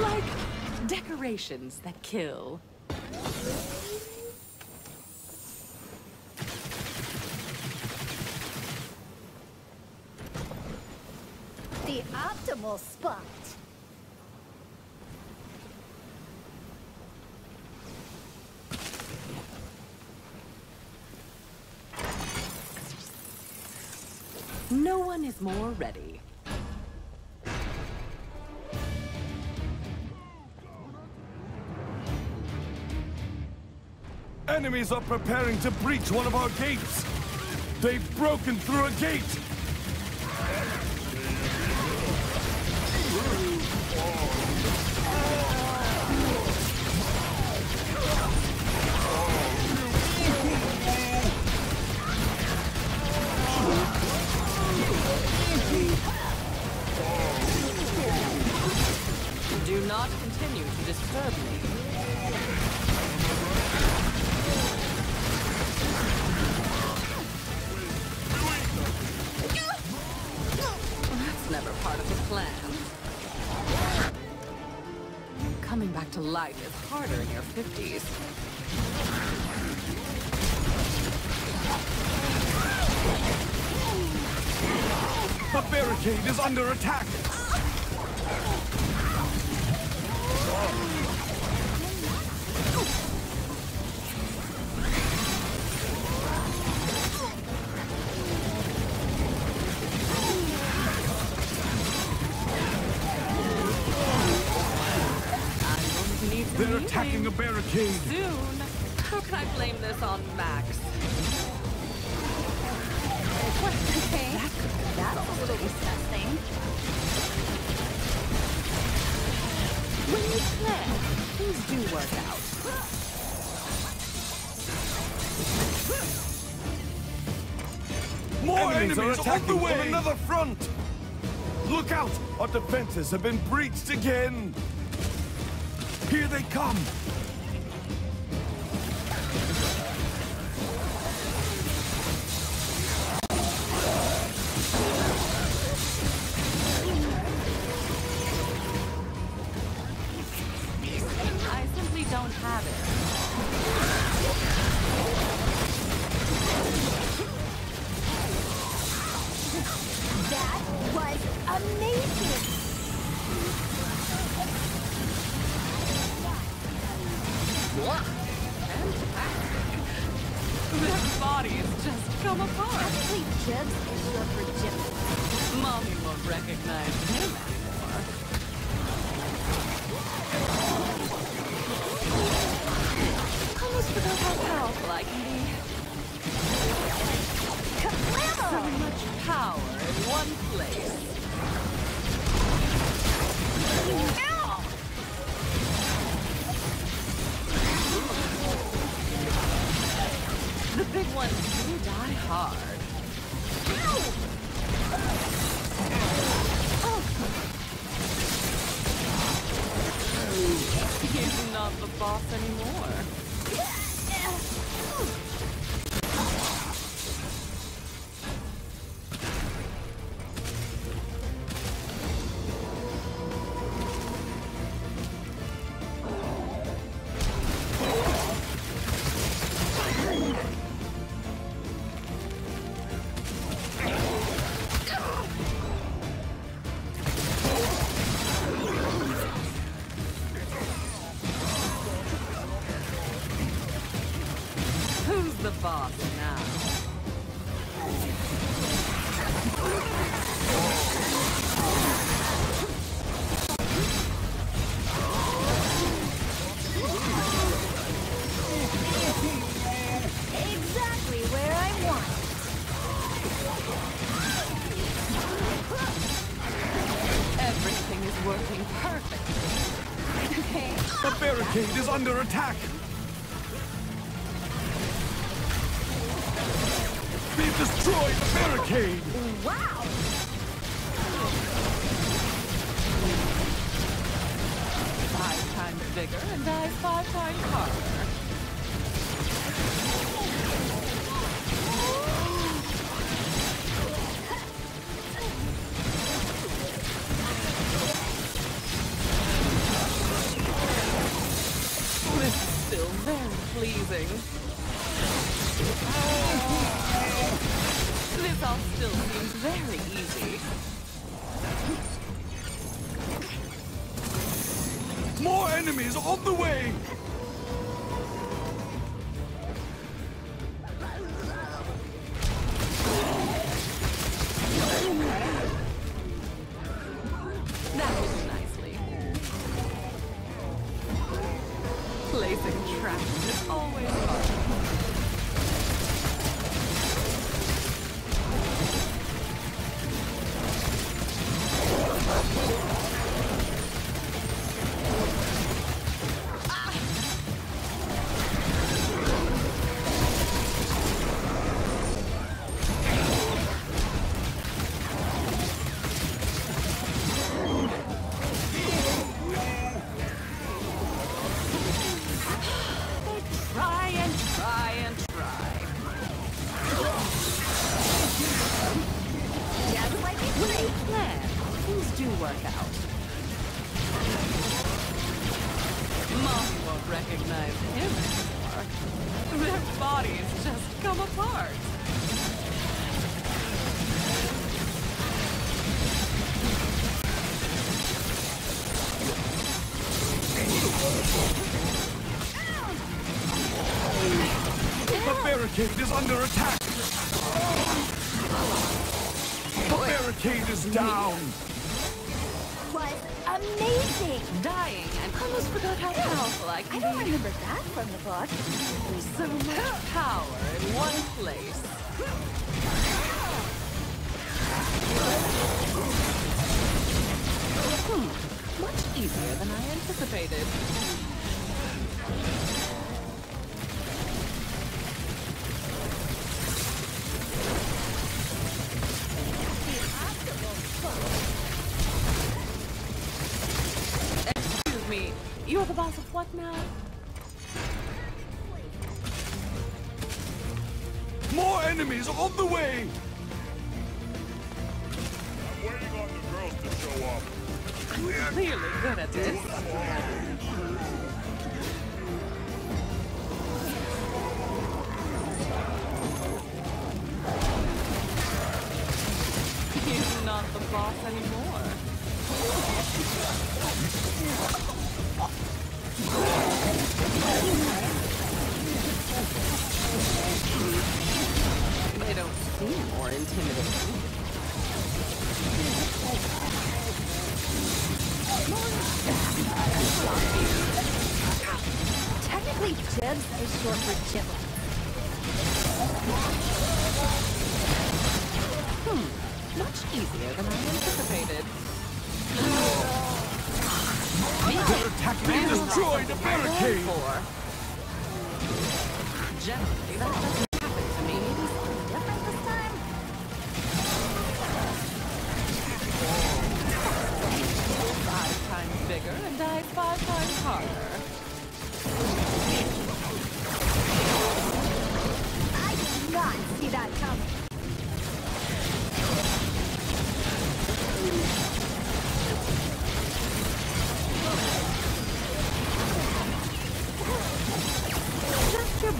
Like decorations that kill. The optimal spot. No one is more ready. Enemies are preparing to breach one of our gates! They've broken through a gate! Do not continue to disturb me. Plan. Coming back to life is harder in your 50s. The barricade is under attack! Attacking a barricade! Soon. How can I blame this on Max? Okay. That's a little disgusting. When you plan, things do work out. More enemies, are are attacking attacking on on another front! Look out! Our defenses have been breached again! Here they come! I simply don't have it. That was amazing. Fantastic. Their bodies just come apart. Actually, Jibs is your virginity. Mommy won't recognize him anymore. Almost forgot how powerful I can be. So much power in one place. Hard. He's not the boss anymore. Attack! We've destroyed the barricade! Wow! Five times bigger and dies five times harder. Attack! The barricade is down! was amazing. Dying and almost forgot how powerful I I don't remember that from the book. So much power in one place. Hmm, much easier than I anticipated. Boss of what now? More enemies on the way! Waiting on the girls to show up. I'm clearly good at this.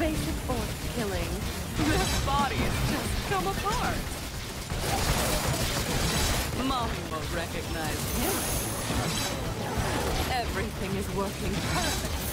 Basic force killing. This body bodies just come apart. Mommy won't recognize him. Everything is working perfectly.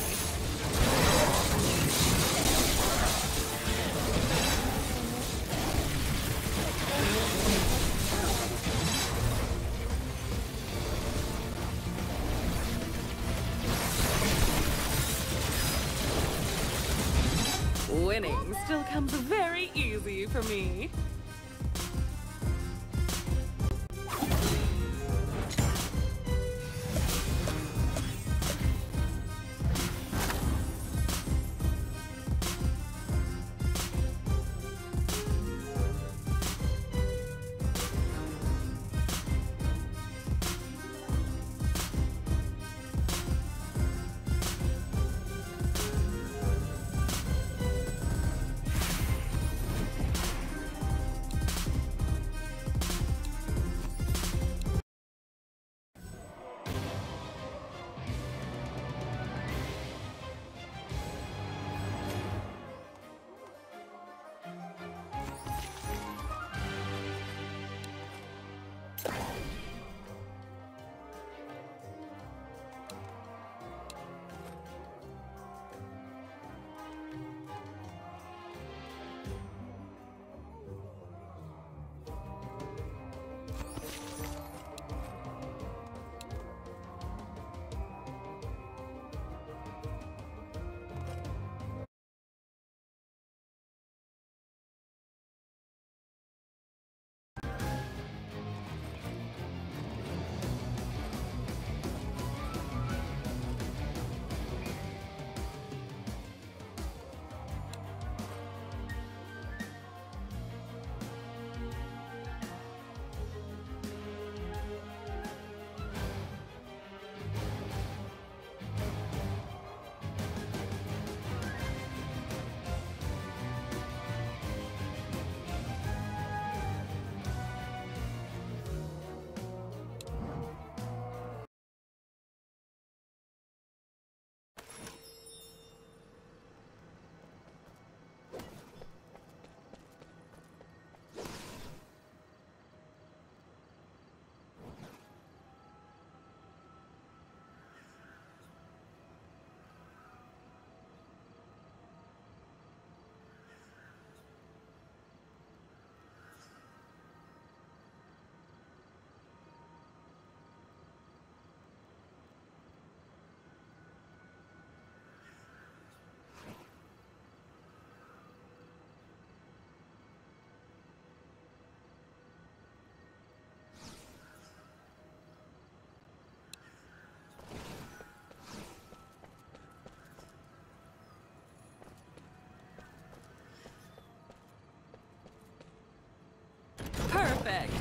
Perfect.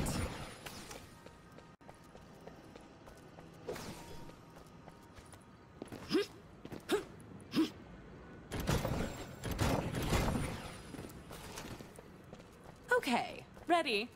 Okay, ready.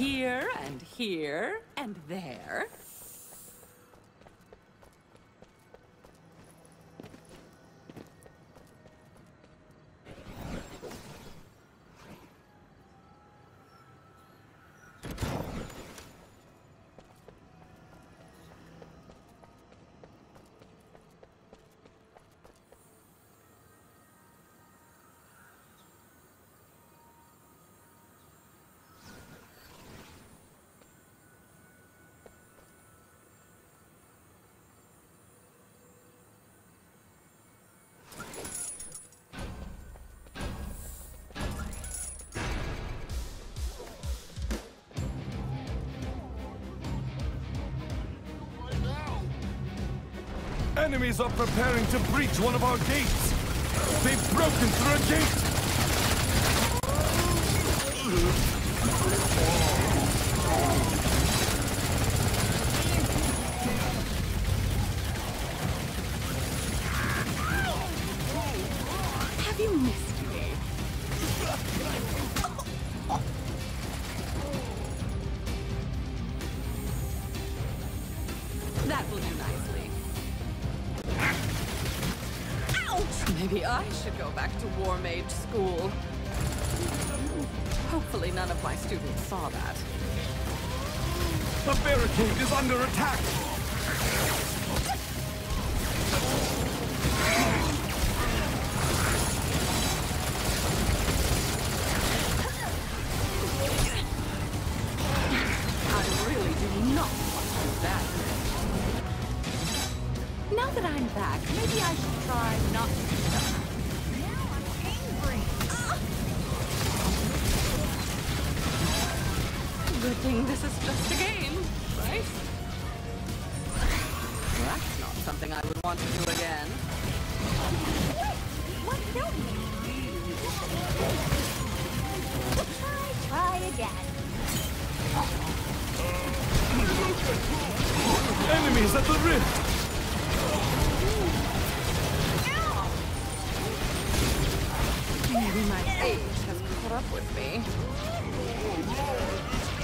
Here, and here, and there. Enemies are preparing to breach one of our gates. They've broken through a gate. Mage school. Hopefully none of my students saw that. The barricade is under attack. Good thing this is just a game, right? That's not something I would want to do again. What killed me? Try, try again. Enemies at the rift. Maybe my age has caught up with me.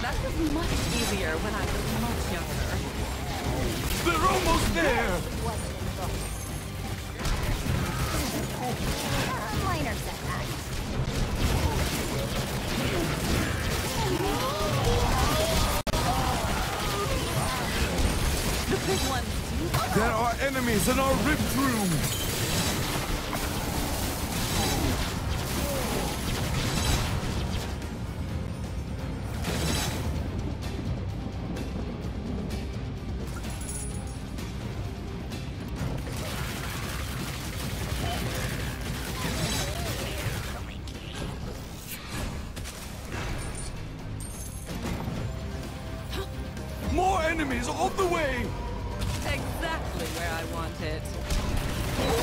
That was much easier when I was much younger. They're almost there. The books. A minor setback. The big ones There are enemies in our rift room. Enemies on the way. exactly where I want it.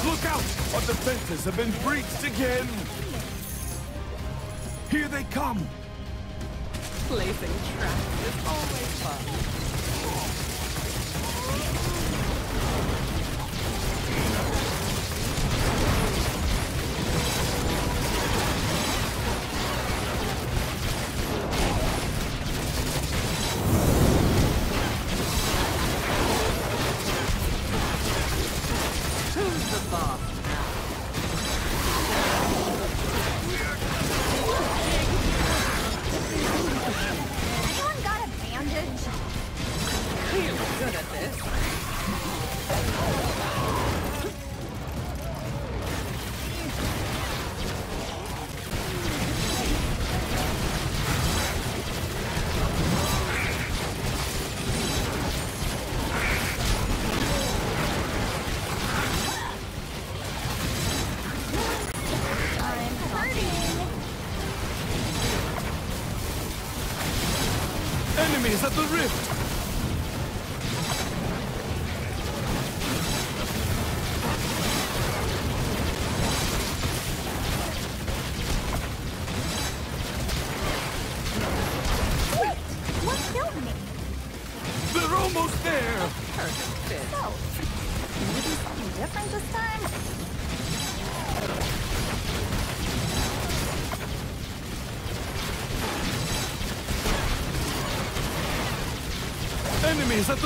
Look out! Our defenses have been breached again. Here they come. Placing traps is always fun.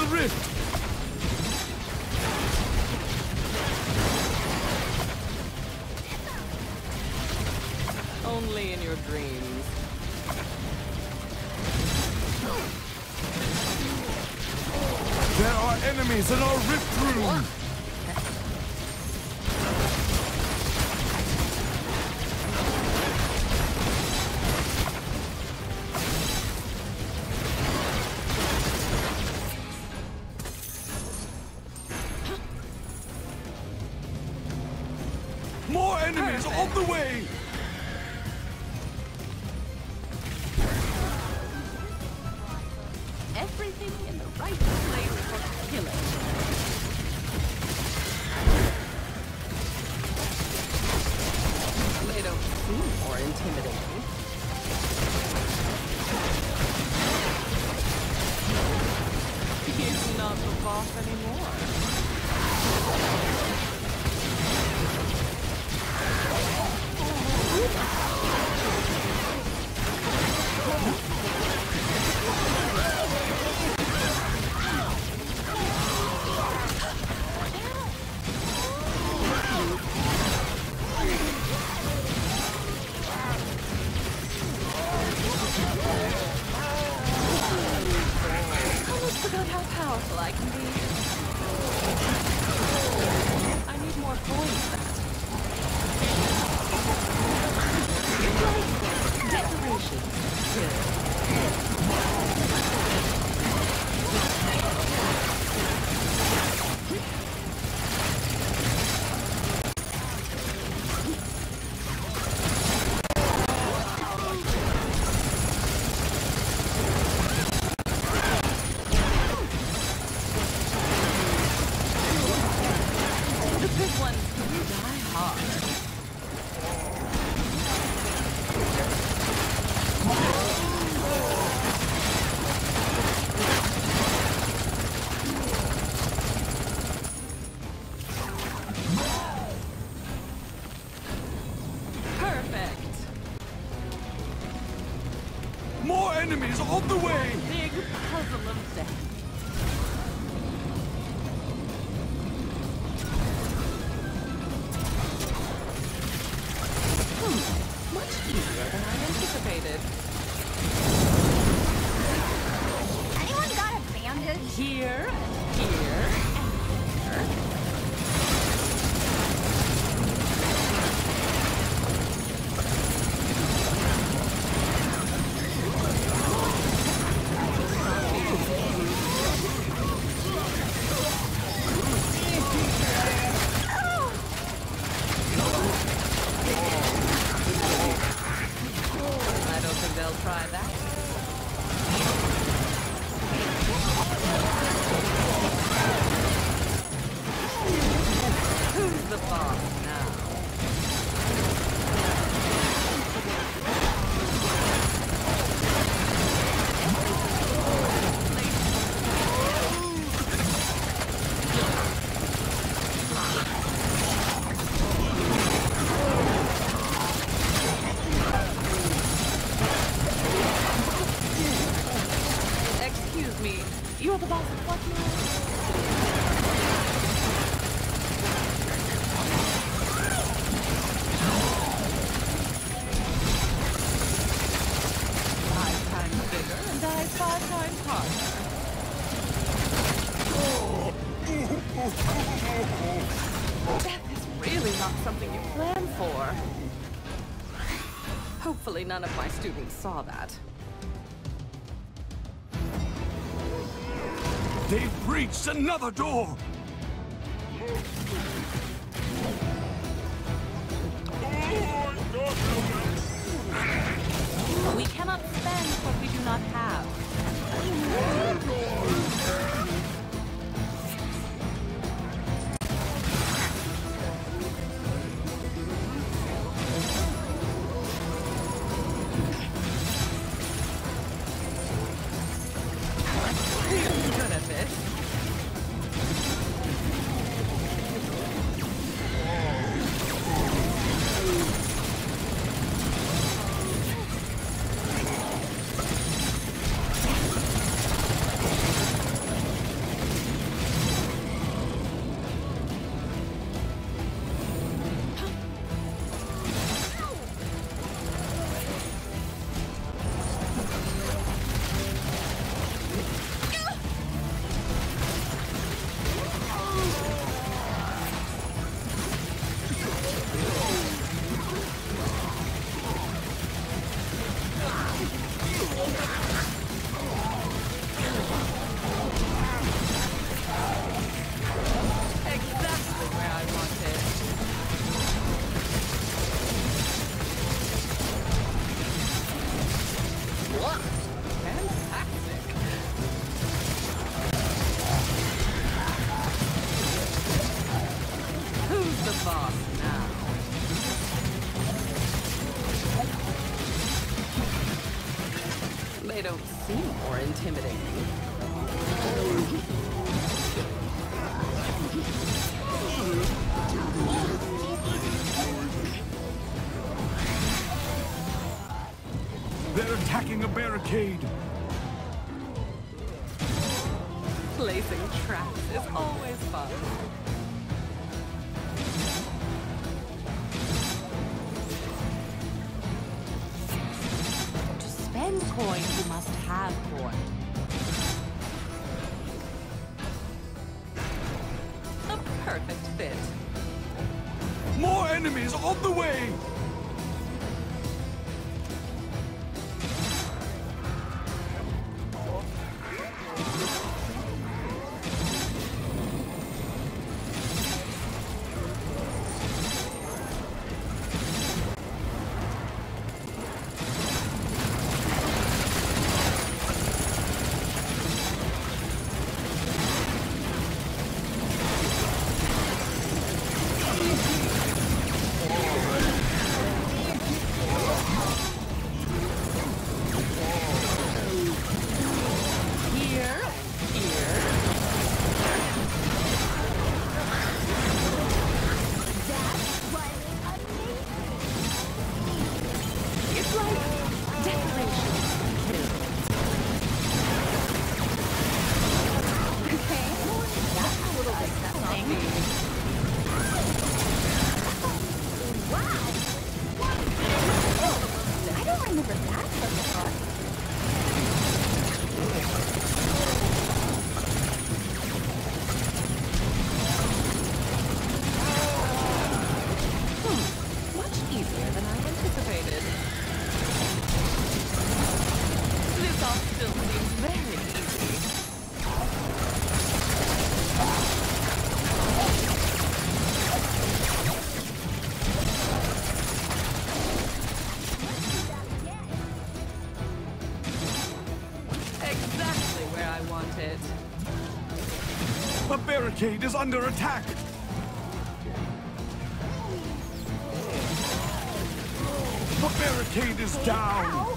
rift! Only in your dreams. There are enemies in our rift room! What? anymore. ones die hard. not something you plan for. Hopefully none of my students saw that. They've breached another door! We cannot spend what we do not have. They're attacking a barricade. Placing traps is always fun. To spend coins, you must have coins. A perfect fit. More enemies on the way! barricade is under attack! The barricade is down!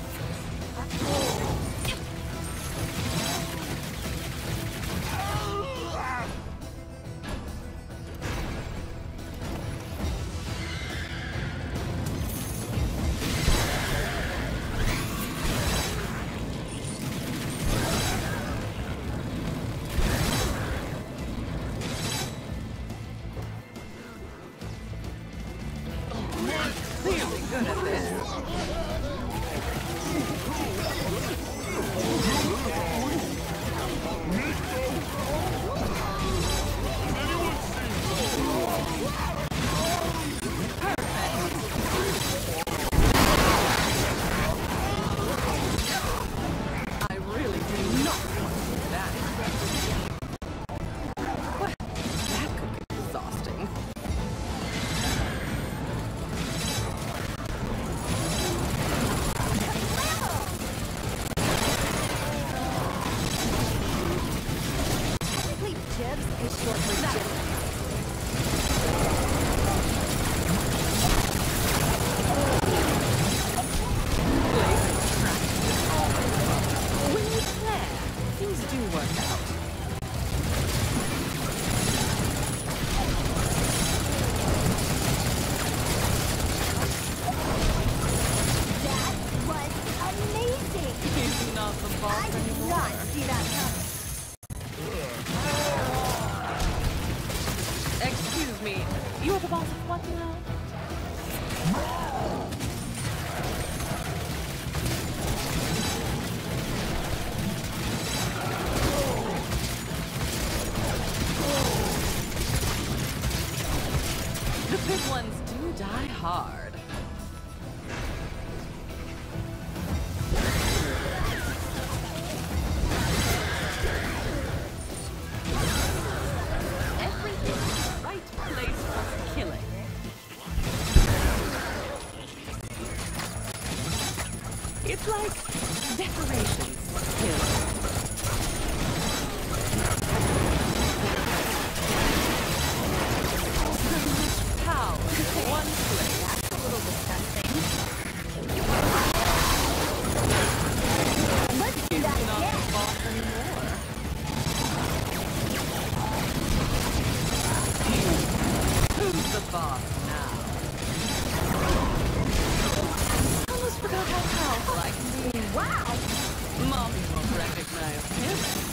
Wow! Mommy won't recognize him